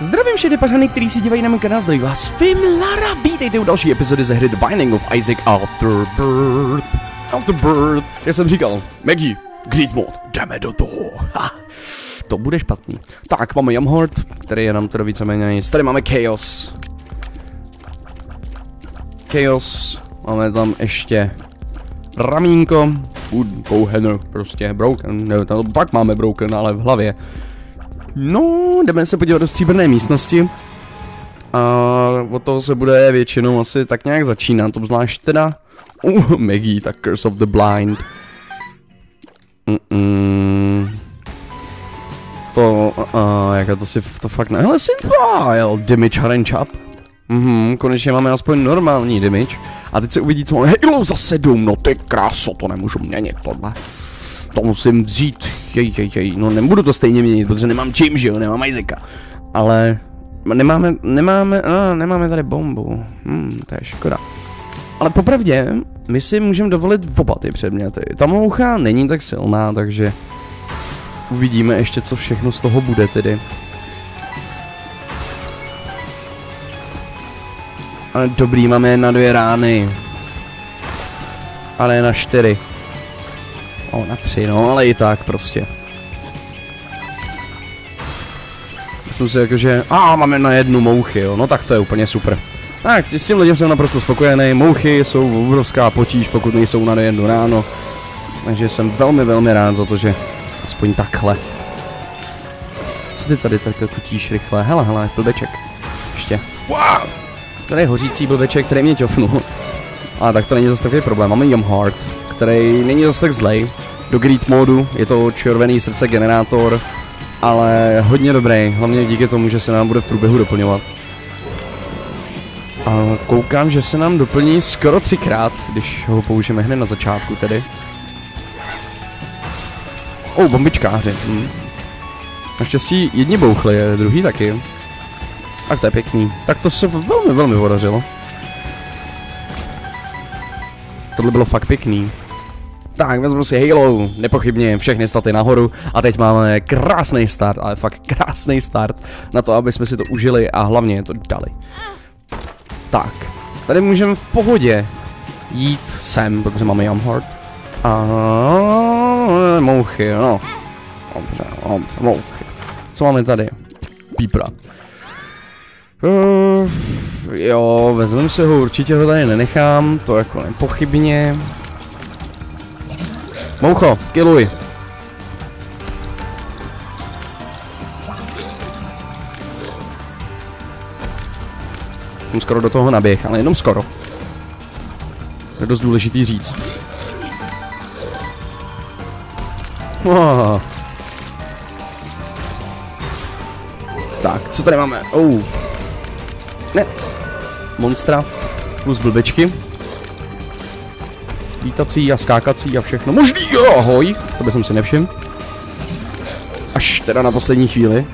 Zdravím všechny pařany, kteří si dívají na můj kanál, zdraví vás Lara. vítejte u další epizody ze hry The Binding of Isaac Afterbirth. Afterbirth, jak jsem říkal, Maggie, Great Mod, jdeme do toho. Ha. To bude špatný. Tak, máme Jamhort, který je nám teda víceméně nic. Tady máme Chaos. Chaos, máme tam ještě Ramínko, Bowhenner, prostě Broken, ne, to pak máme Broken, ale v hlavě. No, jdeme se podívat do stříbrné místnosti. A od toho se bude většinou asi tak nějak začínat, obzvlášť teda uh, Maggie, tak Curse of the Blind. Mm -mm. To, uh, jak to si, to fakt ne, hele, Synthile, Damage Haren Chap. Mhm, konečně máme aspoň normální damage. A teď se uvidí, co máme. Halo za sedm, no ty kráso, to nemůžu měnit tohle to musím vzít, jej, jej, jej, no nebudu to stejně měnit, protože nemám čím, že jo, nemám Isaaca. Ale nemáme, nemáme, no, nemáme tady bombu, hm, to je škoda. Ale popravdě, my si můžeme dovolit oba ty předměty. Ta moucha není tak silná, takže uvidíme ještě, co všechno z toho bude tedy. Ale dobrý, máme na dvě rány. Ale na čtyři. O, na tři, no, ale i tak prostě. Myslím si jako, že... A máme na jednu mouchy, jo, no tak to je úplně super. Tak, s tím lidem jsem naprosto spokojený, mouchy jsou obrovská potíž, pokud nejsou na jednu ráno. Takže jsem velmi, velmi rád za to, že aspoň takhle. Co ty tady takhle kutíš rychle? Hele, hele, blbeček. Ještě. Wow! Tady je hořící blbeček, který mě ťofnul. A tak to není zase takový problém. Máme Yum Heart který není zase tak zlej. Do Greed modu, je to červený srdce generátor, ale hodně dobrý, hlavně díky tomu, že se nám bude v průběhu doplňovat. A koukám, že se nám doplní skoro třikrát, když ho použijeme hned na začátku tedy. O, oh, bombičkáři. Hm. Naštěstí jedni bouchli, druhý taky. Tak to je pěkný. Tak to se velmi, velmi podařilo. Tohle bylo fakt pěkný. Tak, vezmu si Halo, nepochybně všechny staty nahoru a teď máme krásný start, ale fakt krásný start na to, aby jsme si to užili a hlavně to dali. Tak, tady můžeme v pohodě jít sem, protože máme Jamhard. A mouchy, no. Dobře, dobře, mouchy. Co máme tady? Pípra. Uh, jo, vezmeme si ho, určitě ho tady nenechám, to jako nepochybně. Moucho, kiluj. Jsem skoro do toho naběh, ale jenom skoro. To je dost důležitý říct. Oh. Tak, co tady máme? Oh. Ne. Monstra plus blbečky lítací a skákací a všechno možný, jo, ahoj, to by jsem si nevšiml. Až teda na poslední chvíli.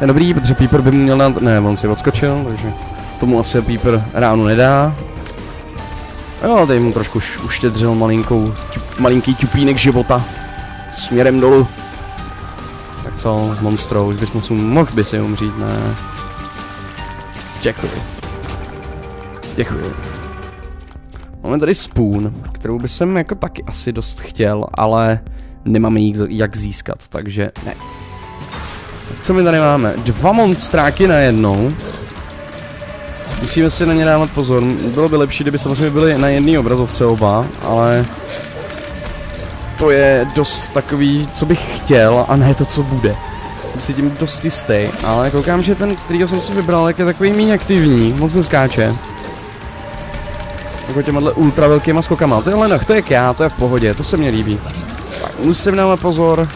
Je dobrý, protože Peeper by měl na... Ne, on si odskočil, takže tomu asi Peeper ránu nedá. Jo, tady mu trošku uštědřil malinkou, čup, malinký čupínek života směrem dolů. Tak co, monstro, už bys mohl, mohl by si umřít, ne? Děkuji. Děkuji. Máme tady spoon, kterou by jsem jako taky asi dost chtěl, ale nemáme jí jak získat, takže ne. Co my tady máme? Dva monstráky najednou. Musíme si na ně dávat pozor. Bylo by lepší, kdyby samozřejmě byly na jedné obrazovce oba, ale to je dost takový, co bych chtěl a ne to, co bude. Jsem si tím dost jistý, ale koukám, že ten, který jsem si vybral, jak je takový méně aktivní, moc neskáče. Jako těmhle ultra velkýma skokama. To je Lenach, to je já, to je v pohodě, to se mně líbí. Tak, musím dávat pozor.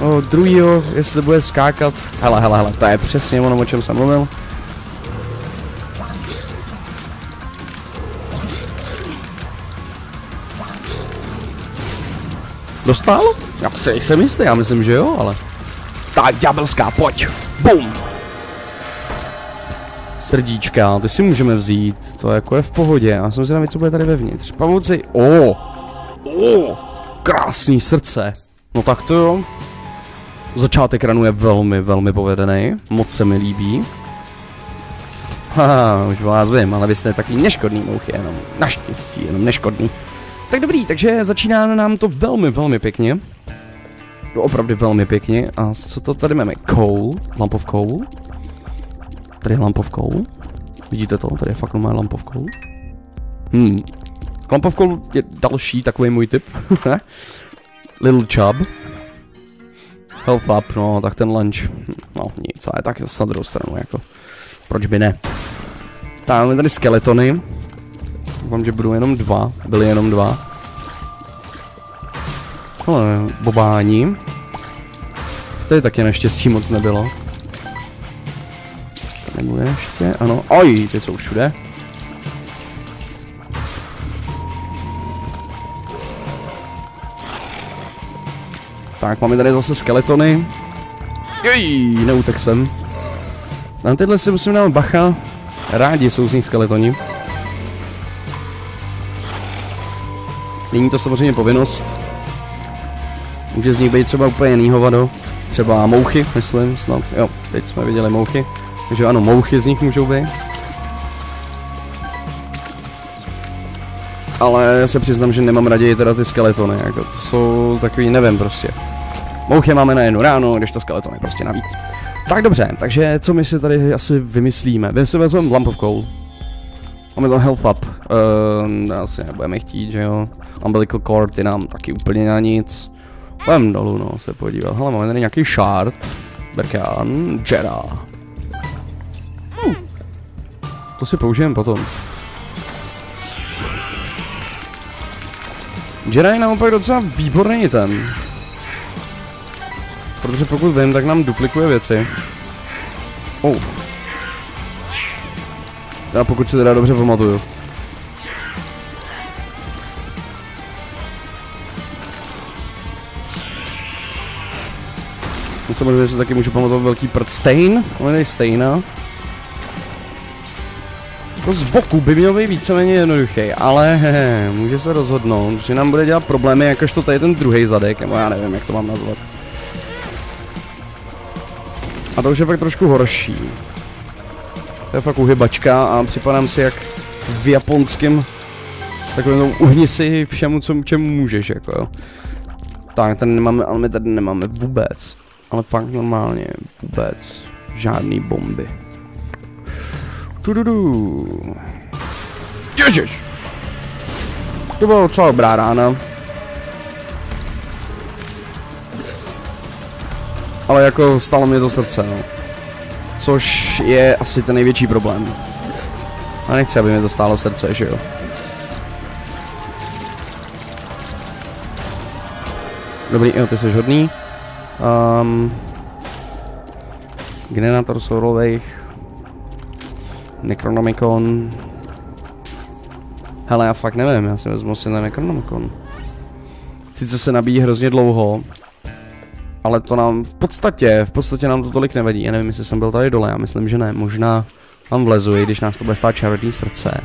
O druhýho, jestli bude skákat. Hele, hele, hele, to je přesně ono, o čem jsem mluvil. Dostal? Já si jsem jistý, já myslím, že jo, ale... Tak, ďábelská, pojď! Bum! Srdíčka, ty si můžeme vzít, to jako je v pohodě, já jsem zvědavý, co bude tady vevnitř. Pavouci, o, o, krásný srdce, no tak to jo. Začátek ranu je velmi, velmi povedený. Moc se mi líbí. Haha, už vás vím, ale vy jste takový neškodný mouchy, jenom naštěstí, jenom neškodný. Tak dobrý, takže začíná nám to velmi, velmi pěkně. No opravdu velmi pěkně. A co to tady máme? Coal, lamp of coal. Tady je lamp of coal. Vidíte to? Tady je fakt normální lamp of coal. Hmm. Lamp of coal je další takový můj typ. Little chub. Health up, no, tak ten lunch. No, nic, ale tak zase na druhou stranu, jako. Proč by ne? Tak, máme tady skeletony. Doufám, že budou jenom dva. Byly jenom dva. Ale bobání. Tady taky naštěstí moc nebylo. Nebude ještě, ano. Oj, ty jsou všude. Tak, máme tady zase skeletony. Jej, neutek jsem. Na tyhle si musím dát bacha. Rádi jsou z nich skeletoni. Není to samozřejmě povinnost. Může z nich být třeba úplně jiný hovado. Třeba mouchy, myslím, snad. Jo, teď jsme viděli mouchy. Takže ano, mouchy z nich můžou být. Ale se přiznám, že nemám raději teda ty skeletony, jako to jsou takový, nevím prostě. Mouchy máme na jednu ráno, když to skeletony prostě navíc. Tak dobře, takže co my si tady asi vymyslíme? Vy si vezmeme Lamp of Coal. Máme tam Health Up. Uh, asi nebudeme chtít, že jo. Umbilical Cord je nám taky úplně na nic. Půjdem dolů, no, se podívat. Hele, máme tady nějaký shard. Berkan, Jera. To si použijeme potom. Jera je naopak docela výborný ten. Protože pokud vím, tak nám duplikuje věci. Oh. Já pokud si teda dobře pamatuju. Samozřejmě si taky můžu pamatovat velký prd Stain. On je Staina. Jako z boku by měl být víceméně jednoduchý, ale hehe, může se rozhodnout, že nám bude dělat problémy, jakož to tady ten druhý zadek, nebo já nevím, jak to mám nazvat. A to už je pak trošku horší. To je fakt uhybačka a připadám si jak v japonském takovém uhni si všemu, co, čemu můžeš, jako jo. Tak, tady nemáme, ale my tady nemáme vůbec. Ale fakt normálně vůbec žádný bomby. Tududu. Ježiš! To bylo docela dobrá rána. ale jako stalo mě to srdce, no. Což je asi ten největší problém. A nechci, aby mě to stálo srdce, že jo. Dobrý, jo, ty jsi hodný. Um, generátor sourových. Necronomicon. Hele, já fakt nevím, já si vezmu si na Necronomicon. Sice se nabíjí hrozně dlouho, ale to nám v podstatě, v podstatě nám to tolik nevadí. Já nevím, jestli jsem byl tady dole, já myslím, že ne. Možná tam vlezu, i když nás to bude stát čarodní srdce.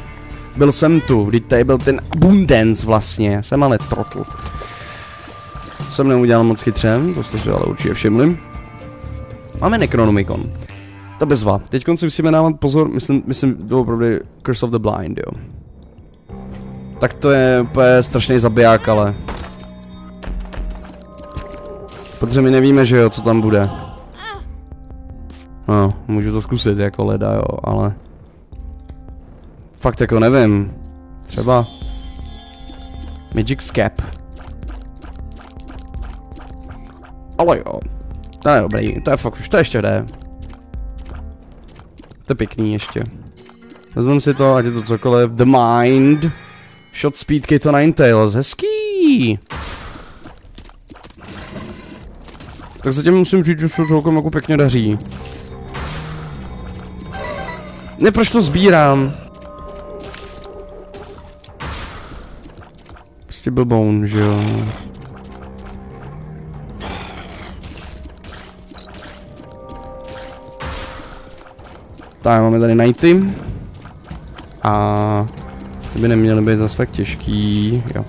Byl jsem tu, když tady byl ten abundance vlastně, jsem ale trotl. Jsem neudělal moc chytřem, to jste si ale určitě všimli. Máme Necronomicon. Ta bezva. Teď si musíme dávat pozor, myslím, myslím, to opravdu Curse of the Blind, jo. Tak to je úplně strašný zabiják, ale Protože my nevíme, že jo, co tam bude. No, můžu to zkusit jako leda, jo, ale... Fakt jako nevím. Třeba... Magic Scap. Ale jo. To je dobrý, to je fakt, to ještě jde. To je pěkný ještě. Vezmeme si to, ať je to cokoliv. The Mind. Shot Speed Kato Ninetales, hezký. Tak zatím musím říct, že se celkem jako pěkně daří. Ne, proč to sbírám? Prostě blboun, že jo. Tak, máme tady nighty. A... Ty by neměly být zase tak těžký, jo.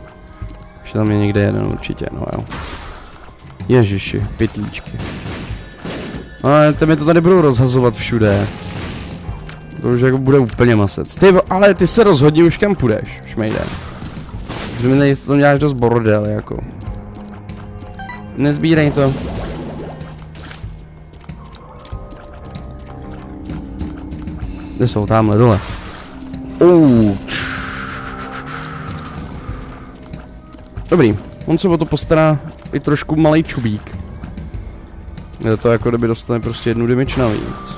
Už tam je někde jeden určitě, no jo. Ježiši, pytlíčky. Ale ty mi to tady budou rozhazovat všude. To už jako bude úplně masec. Ty, ale ty se rozhodni už kam půjdeš, šmejde. Že mi to děláš dost bordel, jako. Nezbírej to. Kde jsou? Dole. Uh. Dobrý, on se o to postará i trošku malý čubík. Je to jako kdyby dostane prostě jednu dimič navíc.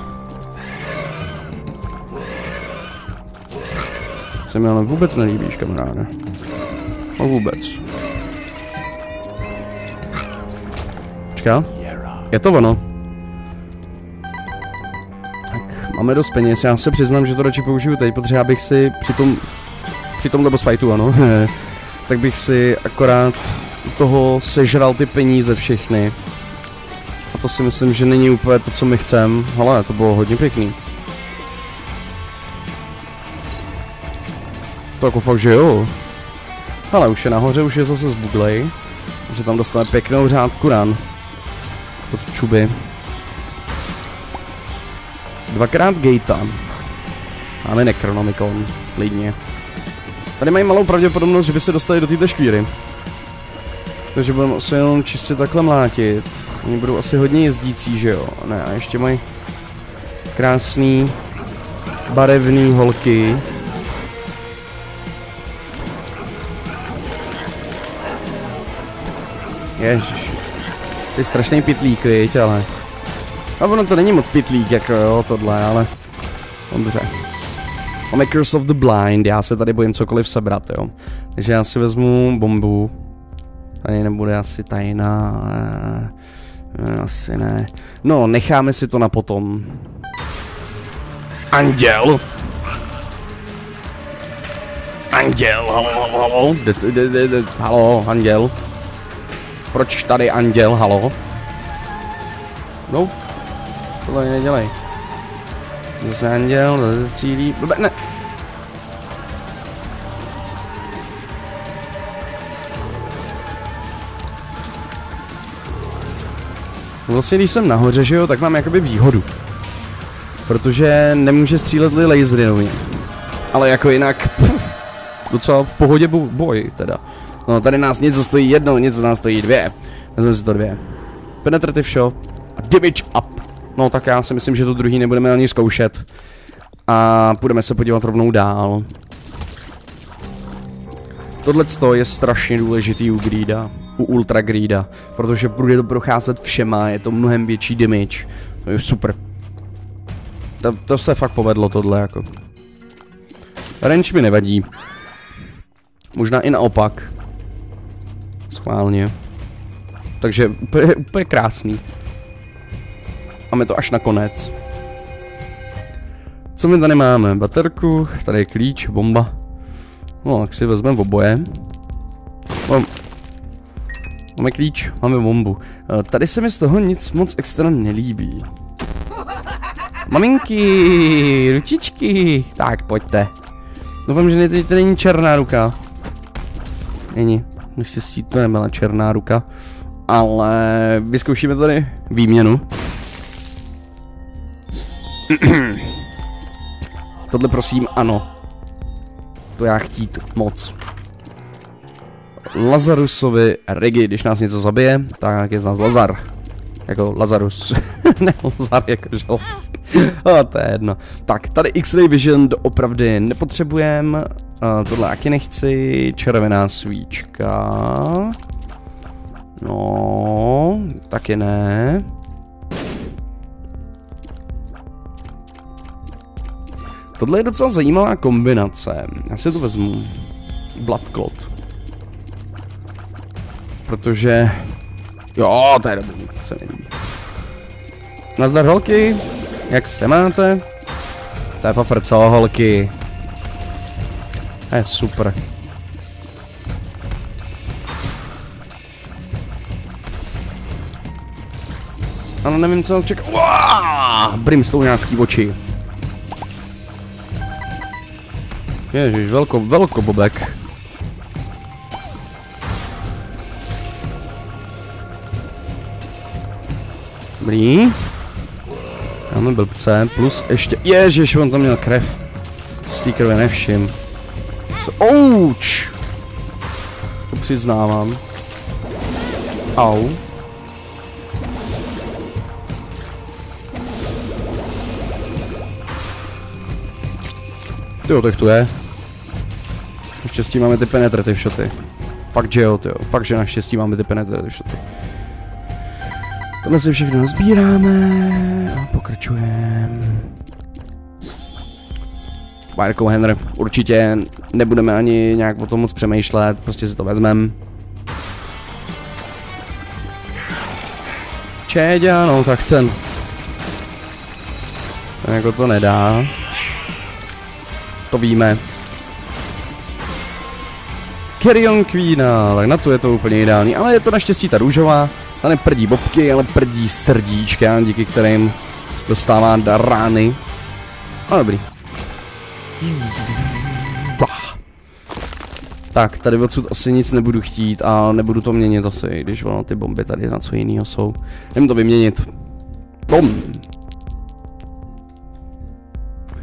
Se mi ale vůbec nelíbíš, kamaráde. No vůbec. Počká. Je to ono. Máme dost peněz. Já se přiznám, že to radši použiju teď, protože já bych si při tom, při tomhle boss fightu, ano, tak bych si akorát toho sežral ty peníze všechny. A to si myslím, že není úplně to, co my chceme. Ale to bylo hodně pěkný. To jako fakt, že jo. Ale už je nahoře, už je zase zbuglej. Že tam dostane pěknou řádku ran. Od čuby. Dvakrát Gata. Máme Necronomicon, klidně. Tady mají malou pravděpodobnost, že by se dostali do této škvíry. Takže budeme asi jenom čistě takhle mlátit. Oni budou asi hodně jezdící, že jo? Ne, a ještě mají krásný barevný holky. Ježiš. Jsi strašný pitlík, viď, ale... A ono to není moc pitlík, jako jo, tohle, ale... Dobře. Máme Curse of the Blind, já se tady bojím cokoliv sebrat, jo. Takže já si vezmu bombu. Tady nebude asi tajná, eh, asi ne. No, necháme si to na potom. Anděl! Anděl, halo, halo, halo, de, de, de, de, halo, anděl. Proč tady anděl, halo? No, tohle nedělej. Zase anděl, zase střílí, ne. Vlastně když jsem nahoře, že jo, tak mám jakoby výhodu. Protože nemůže střílet lasery nově. Ale jako jinak, pff, docela v pohodě boj teda. No tady nás něco stojí jedno, něco nás stojí dvě. Vezmeme si to dvě. Penetrative shot a damage up. No tak já si myslím, že to druhý nebudeme ani zkoušet. A půjdeme se podívat rovnou dál. Tohle je strašně důležitý u Greeda, u Ultra Greeda, protože bude to procházet všema, je to mnohem větší damage. To je super. To, to se fakt povedlo tohle jako. Range mi nevadí. Možná i naopak. Schválně. Takže úplně, úplně krásný. Máme to až na konec. Co my tady máme? Baterku, tady je klíč, bomba. No, tak si vezmeme oboje. Mám, máme klíč, máme bombu. Eh, tady se mi z toho nic moc extra nelíbí. Maminky, ručičky. Tak, pojďte. Doufám, že teď není černá ruka. Není. Naštěstí to nebyla černá ruka. Ale vyzkoušíme tady výměnu. Tohle prosím, ano. To já chtít moc. Lazarusovi Regi, když nás něco zabije, tak je z nás Lazar. Jako Lazarus. ne Lazar, jako želaz. oh, to je jedno. Tak, tady X-Ray Vision opravdu nepotřebujeme. Uh, tohle taky nechci. Červená svíčka. No, taky ne. Tohle je docela zajímavá kombinace. Já si to vezmu. Bloodclot. Protože... Jo, to je dobrý, to se mi líbí. Nazdar holky, jak se máte? To je fafr, co holky? To je super. Ale nevím, co nás čeká. Brimstoneácký oči. Ježiš, velko, velko bobek. Dobrý. Máme blbce, plus ještě, ježiš, on tam měl krev. Z té krve nevšim. So, ouch! To přiznávám. Au. Jo, tak tu je. Naštěstí máme ty penetrative shoty. Fakt, že jo, tyjo. Fakt, že naštěstí máme ty penetrative shoty. Tohle si všechno nazbíráme a pokračujeme. Marko Henry, určitě nebudeme ani nějak o tom moc přemýšlet, prostě si to vezmeme. Čeďa, no tak ten. Ten jako to nedá. To víme. Carrion Queena, tak na to je to úplně ideální, ale je to naštěstí ta růžová, ta neprdí bobky, ale prdí srdíčka, díky kterým dostává rány. No dobrý. Tak, tady odsud asi nic nebudu chtít a nebudu to měnit asi, když ono ty bomby tady na co jiného jsou. Jdem to vyměnit. Bom.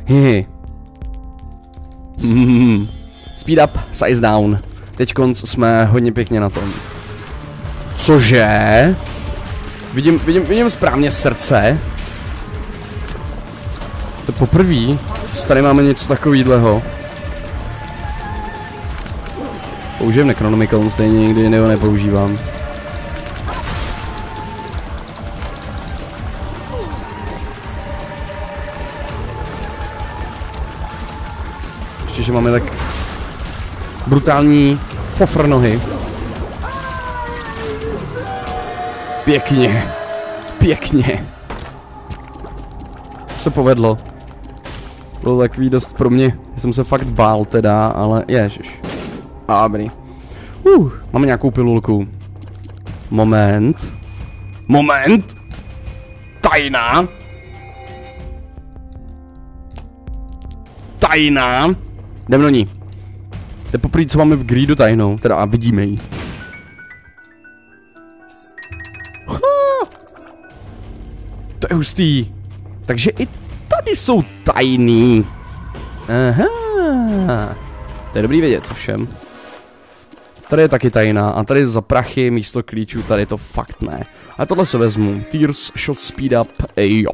Hehe. Mm. Speed up, size down. Teď jsme hodně pěkně na tom. Cože? Vidím, vidím, vidím správně srdce. To poprvé, co tady máme něco takového. Použijem Necronomicon, stejně nikdy jiného nepoužívám. Máme tak brutální fofr nohy. Pěkně. Pěkně. Se povedlo. Bylo takový dost pro mě. Já jsem se fakt bál teda, ale ježiš. Dobrý. Uh, máme nějakou pilulku. Moment. Moment! Tajná! Tajná! Jdem do ní. To je poprvé, co máme v Greedu tajnou, teda a vidíme ji. To je hustý. Takže i tady jsou tajný. Aha. To je dobrý vědět, všem. Tady je taky tajná a tady za prachy místo klíčů, tady to fakt ne. A tohle se vezmu. Tears shot speed up, jo.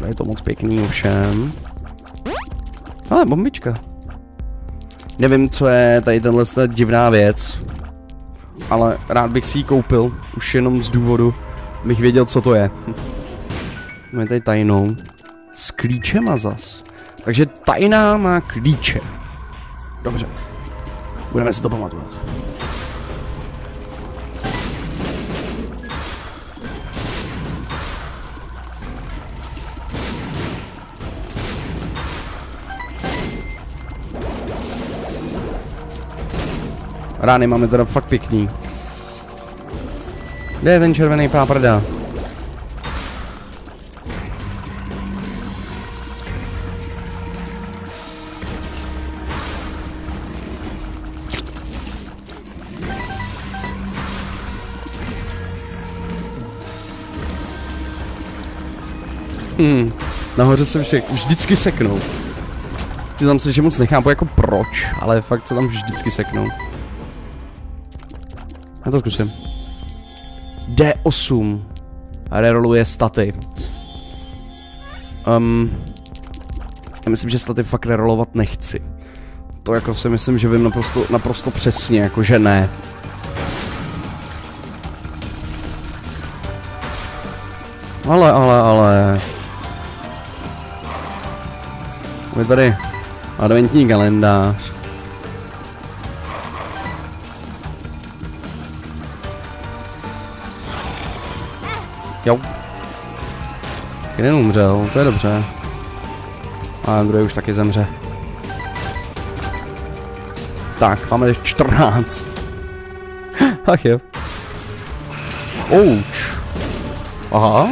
Tady je to moc pěkný ovšem. Ale bombička. Nevím, co je tady tenhle divná věc. Ale rád bych si ji koupil, už jenom z důvodu, bych věděl, co to je. Máme tady tajnou. S klíčema zas. Takže tajná má klíče. Dobře. Budeme si to pamatovat. Rány máme teda fakt pěkný. Kde je ten červený páprda? Hmm, nahoře se však vždycky seknou. Přiznám se, že moc nechápu jako proč, ale fakt se tam vždycky seknou. Já to zkusím. D8. Reroluje staty. Um, já myslím, že staty fakt rerolovat nechci. To jako si myslím, že vím naprosto, naprosto přesně, jako že ne. Ale, ale, ale. Je tady adventní kalendář. Jo. Jeden umřel, to je dobře. A druhý už taky zemře. Tak, máme 14. Ach jo. Ouch. Aha.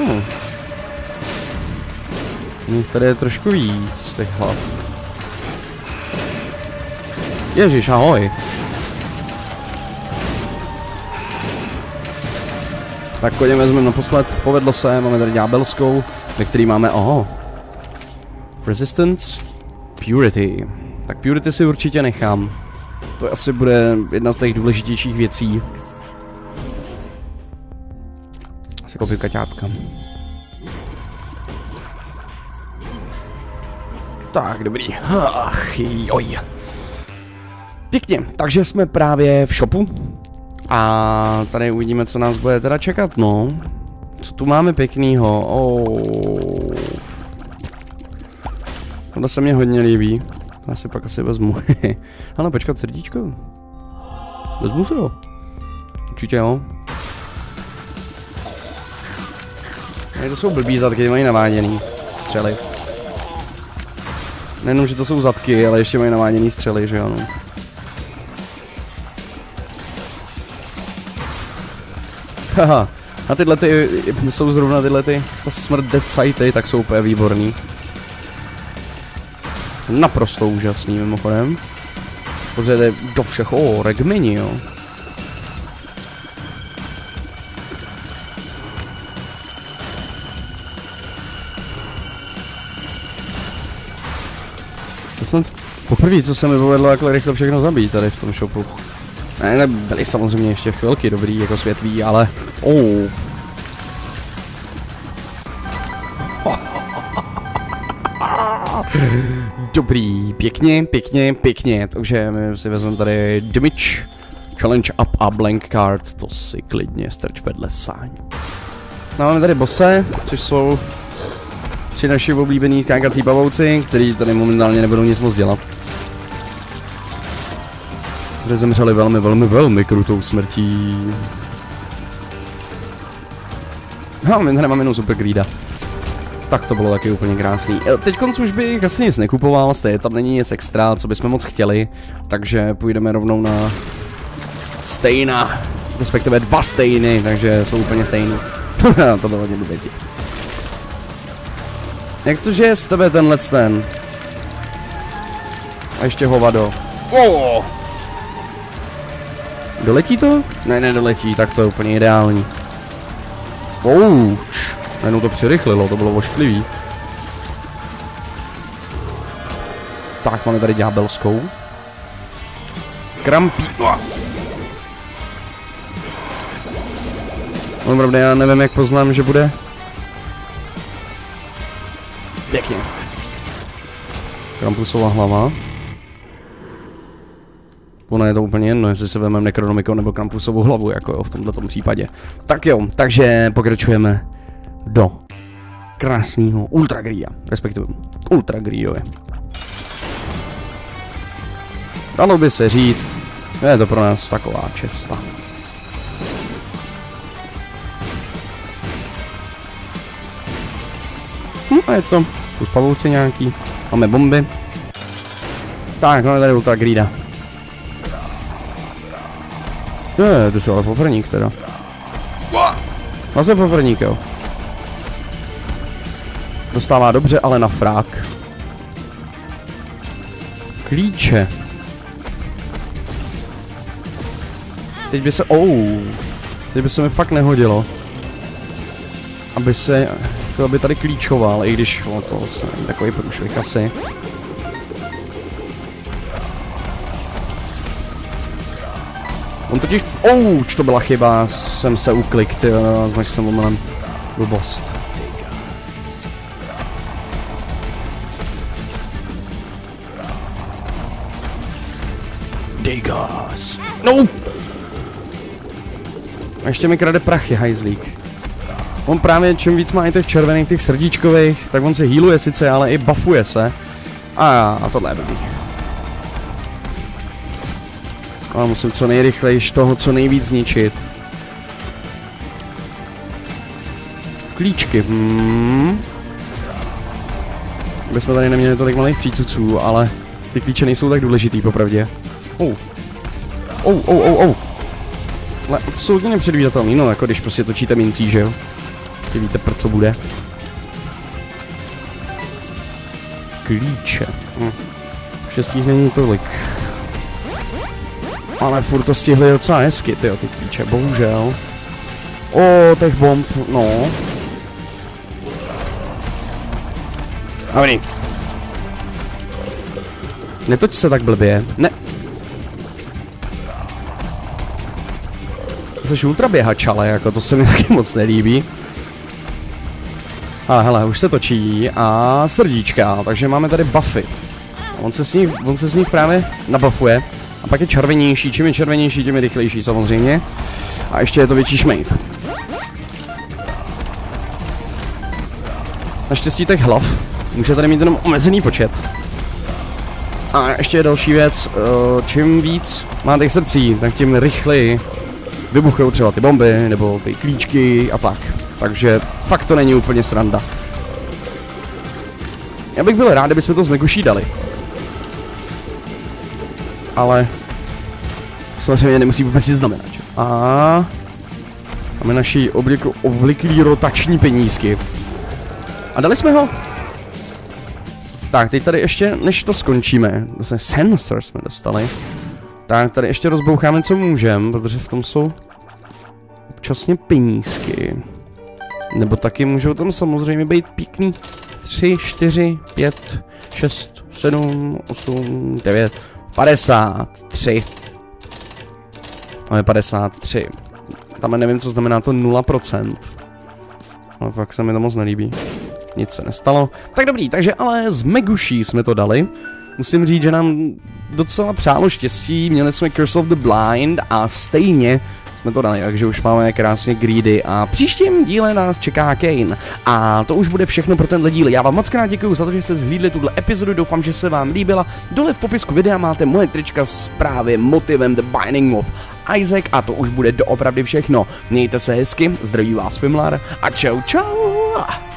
Hm, tady je trošku víc těch hlav. Ježíš, ahoj. Tak koně vezmeme naposled, povedlo se, máme tady ďábelskou, ve který máme, oho, Resistance, Purity. Tak Purity si určitě nechám. To asi bude jedna z těch důležitějších věcí. Asi koupím kaťátka. Tak, dobrý. Ach, joj. Pěkně, takže jsme právě v shopu. A tady uvidíme, co nás bude teda čekat, no. Co tu máme pěknýho? Oh. Tohle se mě hodně líbí. Já si pak asi vezmu. Ale počkat, srdíčko. Vezmu si ho. Určitě jo. Ne, to jsou blbý zadky, mají naváděný střely. Nejenom, že to jsou zadky, ale ještě mají naváděný střely, že jo Haha, a tyhle ty, jsou zrovna tyhle ty, ta smrt Death Sighty, tak jsou úplně výborný. Naprosto úžasný mimochodem. Protože jde do všech, o, regmini, jo. Poprvé, co se mi povedlo takhle rychle všechno zabít tady v tom shopu. Ne, ne, byly samozřejmě ještě chvilky dobrý jako světví, ale... Oh. Dobrý, pěkně, pěkně, pěkně, takže my si vezmeme tady damage, challenge up a blank card, to si klidně strč vedle sáň. No, máme tady bose, což jsou tři naši oblíbení skákací pavouci, který tady momentálně nebudou nic moc dělat. Kde zemřeli velmi, velmi, velmi krutou smrtí. No, my tady máme jenom super greeda. Tak to bylo taky úplně krásný. E, teď už bych asi nic nekupoval, stejně tam není nic extra, co bychom moc chtěli, takže půjdeme rovnou na stejna, respektive dva stejny, takže jsou úplně stejný. to bylo hodně blbě. Jak to, že je z tebe tenhle ten? A ještě hovado. Oh! Doletí to? Ne, nedoletí, tak to je úplně ideální. Ouch. Najednou to přirychlilo, to bylo ošklivý. Tak, máme tady ďábelskou. Krampí. No pravda, já nevím, jak poznám, že bude. Pěkně. Krampusová hlava. Ono je to úplně jedno, jestli se vezmeme Necronomicon nebo Krampusovou hlavu, jako jo, v tomto případě. Tak jo, takže pokračujeme do krásného Ultra Gria, respektive Ultra Griové. Dalo by se říct, je to pro nás taková česta. Hm, a je to kus nějaký, máme bomby. Tak, máme tady Ultra Grida. Ne, to jsou ale fofrník teda. Vlastně fofrník, jo. Dostává dobře, ale na frak. Klíče. Teď by se... Oh, teď by se mi fakt nehodilo. Aby se... To aby tady klíčoval, i když o, to vlastně takový průšvih asi. On totiž... Ouč, to byla chyba, jsem se uklik, ty, znač jsem omylem. Blbost. Degas. No! A ještě mi krade prachy, hajzlík. On právě čím víc má i těch červených, těch srdíčkových, tak on se healuje sice, ale i buffuje se. A, a tohle je blbý. Ale musím co nejrychleji toho co nejvíc zničit. Klíčky, hmm. Aby jsme tady neměli tolik malých přícuců, ale ty klíče nejsou tak důležitý, popravdě. Oh. Oh, oh, oh, oh. Ale absolutně nepředvídatelný, no, jako když prostě točíte mincí, že jo? Ty víte, pro co bude. Klíče. Hm. Šestích není tolik. Ale furt to stihli docela hezky, ty ty klíče, bohužel. O, těch bomb, no. Dobrý. Netoč se tak blbě. Ne. Jsi ultra běhač, ale jako to se mi taky moc nelíbí. Ale hele, už se točí a srdíčka, takže máme tady buffy. On se s nich, on se s nich právě nabufuje. A pak je červenější, čím je červenější, tím je rychlejší samozřejmě. A ještě je to větší šmejt. Naštěstí těch hlav může tady mít jenom omezený počet. A ještě je další věc, eh, čím víc má těch srdcí, tak tím rychleji vybuchují třeba ty bomby, nebo ty klíčky a tak. Takže fakt to není úplně sranda. Já bych byl rád, kdybychom to z Meguší dali. Ale samozřejmě nemusí vůbec nic znamenat. A máme naši oblik, obliklý rotační penízky. A dali jsme ho. Tak, teď tady ještě, než to skončíme, vlastně sensor jsme dostali. Tak, tady ještě rozboucháme, co můžeme, protože v tom jsou občasně penízky. Nebo taky můžou tam samozřejmě být pěkný 3, 4, 5, 6, 7, 8, 9, 53. Máme 53. Tam nevím, co znamená to 0%. Ale fakt se mi to moc nelíbí. Nic se nestalo. Tak dobrý, takže ale z Meguší jsme to dali. Musím říct, že nám docela přálo štěstí, měli jsme Curse of the Blind a stejně jsme to dali, takže už máme krásně greedy a příštím díle nás čeká Kane. A to už bude všechno pro tenhle díl. Já vám moc krát děkuji za to, že jste zhlídli tuhle epizodu, doufám, že se vám líbila. Dole v popisku videa máte moje trička s právě motivem The Binding of Isaac a to už bude doopravdy všechno. Mějte se hezky, zdraví vás Fimlar a čau čau!